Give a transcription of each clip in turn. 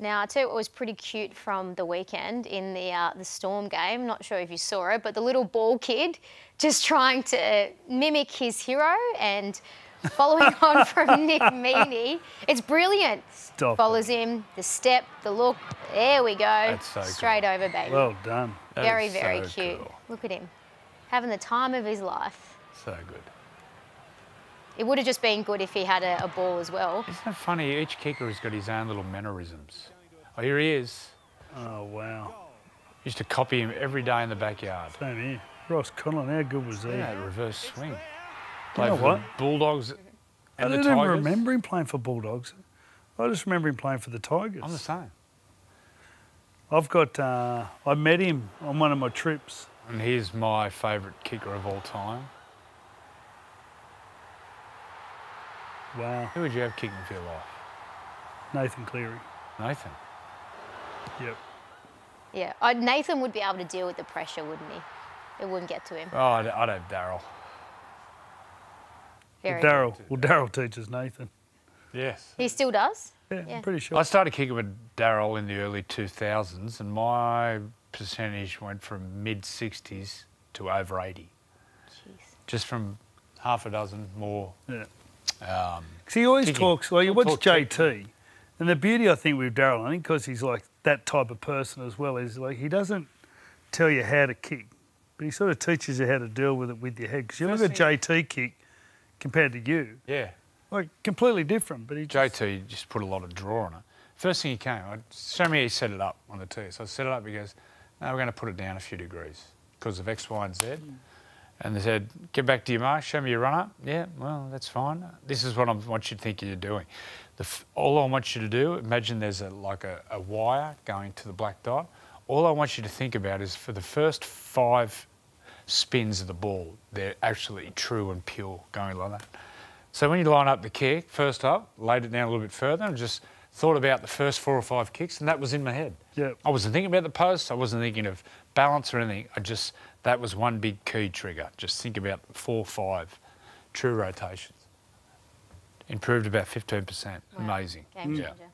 Now, I tell you what was pretty cute from the weekend in the uh, the Storm game. Not sure if you saw it, but the little ball kid just trying to mimic his hero and following on from Nick Meaney. It's brilliant. Stop Follows him, the step, the look. There we go. That's so Straight over, baby. Well done. That very, very so cute. cool. Look at him, having the time of his life. So good. It would have just been good if he had a, a ball as well. Isn't it funny? Each kicker has got his own little mannerisms. Oh, here he is. Oh, wow. Used to copy him every day in the backyard. Same here. Ross Conlon, how good was he? Yeah, that reverse swing. You Played know for what? the Bulldogs I and the don't even remember him playing for Bulldogs. I just remember him playing for the Tigers. I'm the same. I've got, uh, I met him on one of my trips. And he's my favourite kicker of all time. Wow. Who would you have kicking for your life? Nathan Cleary. Nathan. Yep. Yeah, I, Nathan would be able to deal with the pressure, wouldn't he? It wouldn't get to him. Oh, I'd, I'd have Daryl. Very Daryl. Well, Daryl teaches Nathan. Yes. He still does. Yeah, Yeah. I'm pretty sure. I started kicking with Daryl in the early 2000s, and my percentage went from mid 60s to over 80, Jeez. just from half a dozen more. Yeah. Um, he always Kicking. talks, well, you watch talk JT, and the beauty, I think, with Daryl, I think because he's like that type of person as well, is like he doesn't tell you how to kick, but he sort of teaches you how to deal with it with your head. Because you look at JT kick compared to you, yeah. like completely different, but he just, JT just put a lot of draw on it. First thing he came, I, show me he set it up on the tee. So I set it up, he goes, no, we're going to put it down a few degrees because of X, Y, and Z. And they said, get back to your mark, show me your run up. Yeah, well, that's fine. This is what I want you to think you're doing. The, f- all I want you to do, imagine there's a, like a, a wire going to the black dot. All I want you to think about is for the first five spins of the ball, they're actually true and pure going like that. So when you line up the kick, first up, laid it down a little bit further and just thought about the first four or five kicks and that was in my head. Yeah. I wasn't thinking about the post, I wasn't thinking of balance or anything. I just, that was one big key trigger. Just think about four or five true rotations. Improved about 15%. Amazing. Game Yeah. changer.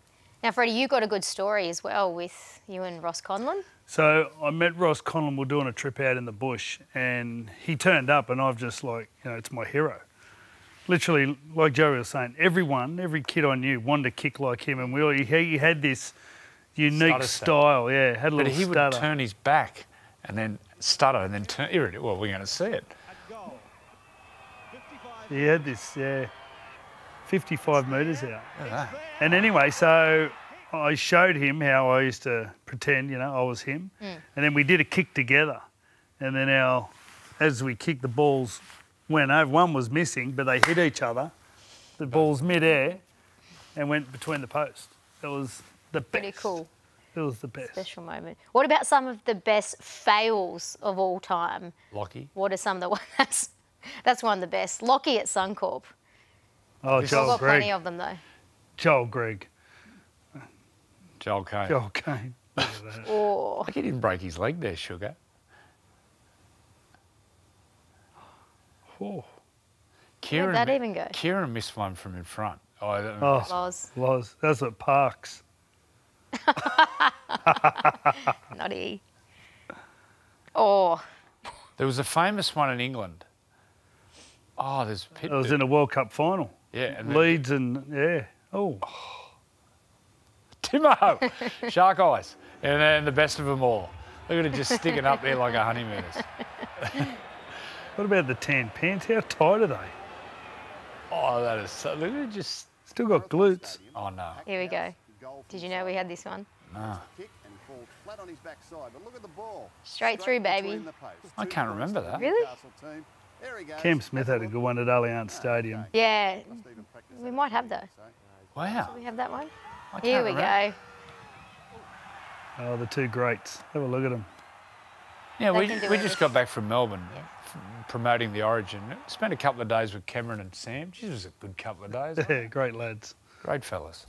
Now, Freddie, you got a good story as well with you and Ross Conlon. So I met Ross Conlon. We're doing a trip out in the bush, and he turned up, and I've just like, you know, it's my hero. Literally, like Joey was saying, everyone, every kid I knew wanted to kick like him, and we all, he, he had this unique style. Yeah, had a little. But little he would turn his back and then stutter and then turn. Here it is. Well, we're going to see it. He had this, yeah, 55 metres out. Look. And anyway, so I showed him how I used to pretend, you know, I was him. Hmm. And then we did a kick together. And then our, as we kicked, the balls went over. One was missing, but they hit each other. The balls mid-air and went between the posts. It was the best. Pretty cool. It was the best. Special moment. What about some of the best fails of all time? Lockie. What are some of the ones? That's, that's one of the best. Lockie at Suncorp. Oh, I've Joel got plenty of them though. Joel Greg. Joel Kane. Joel Kane. Look at that. Oh, Like he didn't break his leg there, Sugar. Oh, Kieran, that even go? Kieran missed one from in front. Oh, that- oh Loz. was. That's at Parks. Naughty. Oh, There was a famous one in England. Oh, there's Pit- It was in a World Cup final. yeah, and then Leeds and, yeah. Oh, Timo, shark eyes, and uh, then the best of them all. Look at it just sticking up there like a honeymooners. what about the tan pants? How tight are they? Oh, that is so. Look at it just. Still got glutes. Oh no, here we go. Did you know we had this one? no. And he falls flat on his backside. But look at the ball. Straight through, baby. between the posts. I can't remember that. Really? Newcastle. There he goes. Cam Smith had a good one at Allianz ah, Stadium. Yeah, Must even practice we might have though. Wow. We have that one. Here we remember. go. Oh, the two greats. Have a look at them. Yeah, They we, we it. just got back from Melbourne f- promoting the Origin. Spent a couple of days with Cameron and Sam. Geez, it was a good couple of days. Yeah, great lads. Great fellas.